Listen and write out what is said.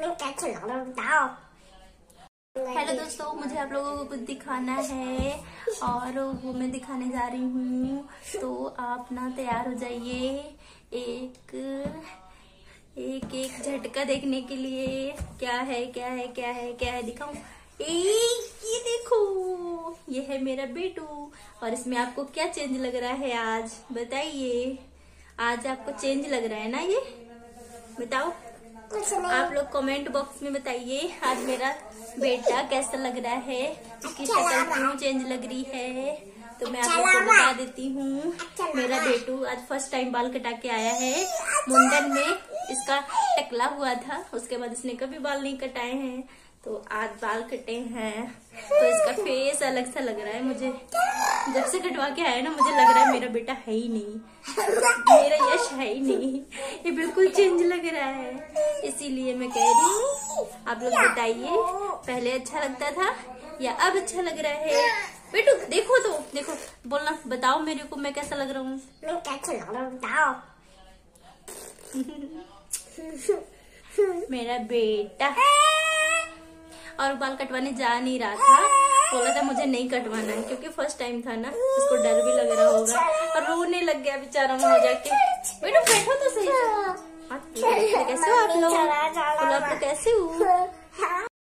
Hello दोस्तों मुझे आप लोगों को कुछ दिखाना है और वो मैं दिखाने जा रही हूँ। तो आप ना तैयार हो जाइए एक एक एक झटका देखने के लिए। क्या है क्या है क्या है क्या है दिखाऊँ? ये देखो ये है मेरा बेटू। और इसमें आपको क्या चेंज लग रहा है आज? बताइए। आज आपको चेंज लग रहा है ना ये? बताओ। आप लोग कमेंट बॉक्स में बताइए आज मेरा बेटा कैसा लग रहा है? उसकी अच्छा शक्ल क्यों चेंज लग रही है? तो मैं आप अच्छा लोग को बता देती हूँ। अच्छा मेरा बेटू आज फ़र्स्ट टाइम बाल कटा के आया है। मुंडन में इसका टकला हुआ था उसके बाद इसने कभी बाल नहीं कटाए हैं। तो आज बाल कटे हैं। तो इसका फेस अलग सा लग रहा है मुझे। जब से कटवा के आया ना मुझे लग रहा है मेरा बेटा है ही नहीं। मेरा यश है ही नहीं। ये बिल्कुल चेंज लग रहा है। इसीलिए मैं कह रही हूँ आप लोग बताइए पहले अच्छा लगता था या अब अच्छा लग रहा है? बेटू देखो तो देखो बोलना बताओ मेरे को मैं कैसा लग रहा हूँ। मैं कैसे लग रहा बताओ। मेरा बेटा। और बाल कटवाने जा नहीं रहा था। बोला था मुझे नहीं कटवाना है। क्योंकि फ़र्स्ट टाइम था ना इसको डर भी लग रहा होगा। और रोने लग गया बेचारा वहाँ जाके। बेटा बैठो तो सही से। हाँ, कैसे हो आप लोग? आप लोग कैसे हो।